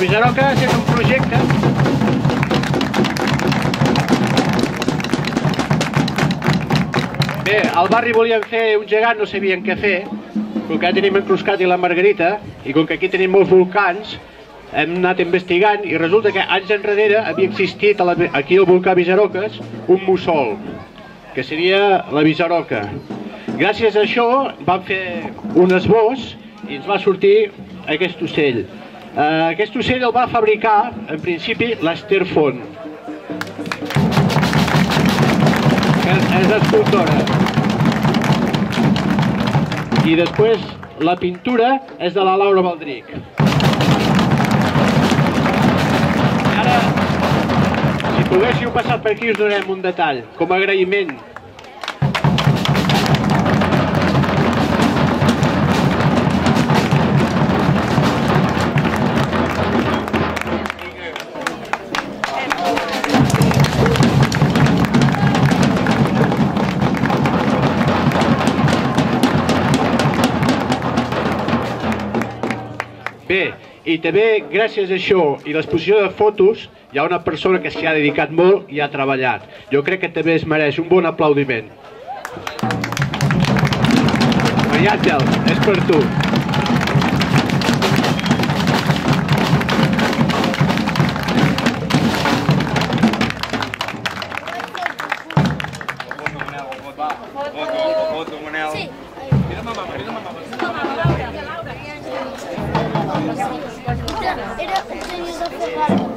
Visaroca és un projecte Bé, al barri volíem fer un gegant, no sabien què fer, com que ja tenim en Cruscat i la Margarita, i com que aquí tenim molts volcans, hem anat investigant i resulta que anys enrere havia existit a la, aquí al volcà Visaroques un mussol, que seria la Visaroca. Gràcies a això vam fer un esbós i ens va sortir aquest ocell. Uh, aquest ocell el va fabricar, en principi, l'Ester Font, que és escultora. I després la pintura és de la Laura Baldric. Ara, si poguéssiu passar per aquí us donarem un detall, com a agraïment. I també gràcies a això i l'exposició de fotos hi ha una persona que s'hi ha dedicat molt i ha treballat. Jo crec que també es mereix un bon aplaudiment. Maria Àngel, és per tu. Era o desenho da Ferrari.